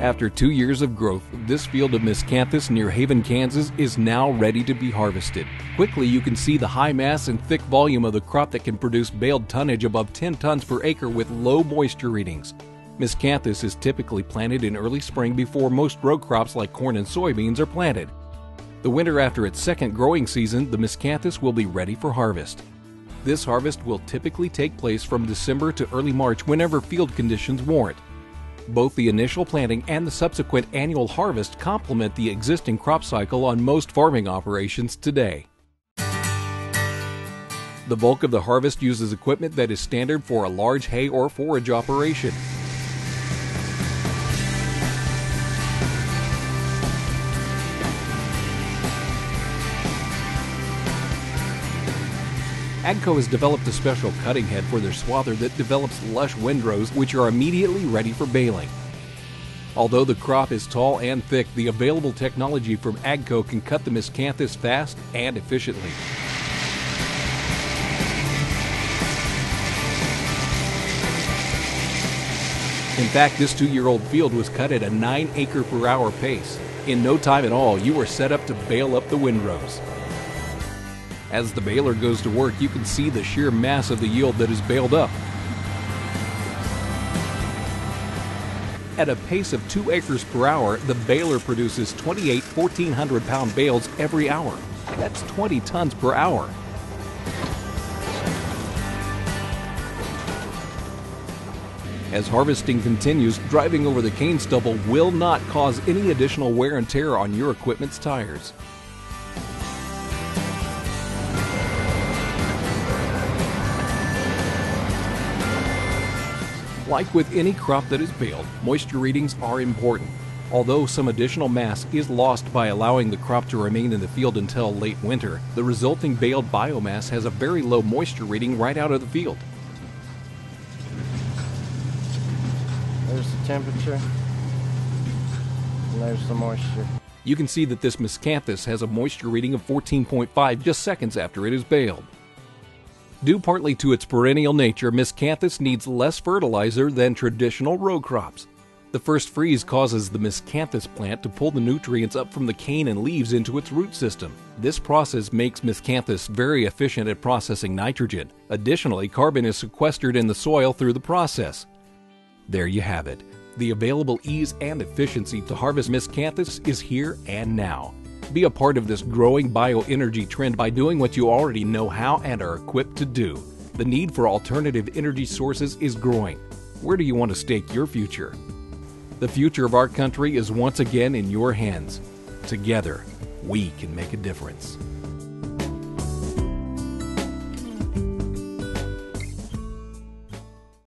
After two years of growth, this field of miscanthus near Haven, Kansas is now ready to be harvested. Quickly, you can see the high mass and thick volume of the crop that can produce baled tonnage above 10 tons per acre with low moisture readings. Miscanthus is typically planted in early spring before most row crops like corn and soybeans are planted. The winter after its second growing season, the miscanthus will be ready for harvest. This harvest will typically take place from December to early March whenever field conditions warrant. Both the initial planting and the subsequent annual harvest complement the existing crop cycle on most farming operations today. The bulk of the harvest uses equipment that is standard for a large hay or forage operation. AGCO has developed a special cutting head for their swather that develops lush windrows which are immediately ready for baling. Although the crop is tall and thick, the available technology from AGCO can cut the miscanthus fast and efficiently. In fact, this two year old field was cut at a 9 acre per hour pace. In no time at all, you are set up to bale up the windrows. As the baler goes to work, you can see the sheer mass of the yield that is baled up. At a pace of 2 acres per hour, the baler produces 28 1,400 pound bales every hour. That's 20 tons per hour. As harvesting continues, driving over the cane stubble will not cause any additional wear and tear on your equipment's tires. Like with any crop that is baled, moisture readings are important. Although some additional mass is lost by allowing the crop to remain in the field until late winter, the resulting baled biomass has a very low moisture reading right out of the field. There's the temperature. And there's the moisture. You can see that this miscanthus has a moisture reading of 14.5 just seconds after it is baled. Due partly to its perennial nature, miscanthus needs less fertilizer than traditional row crops. The first freeze causes the miscanthus plant to pull the nutrients up from the cane and leaves into its root system. This process makes miscanthus very efficient at processing nitrogen. Additionally, carbon is sequestered in the soil through the process. There you have it. The available ease and efficiency to harvest miscanthus is here and now. Be a part of this growing bioenergy trend by doing what you already know how and are equipped to do. The need for alternative energy sources is growing. Where do you want to stake your future? The future of our country is once again in your hands. Together, we can make a difference.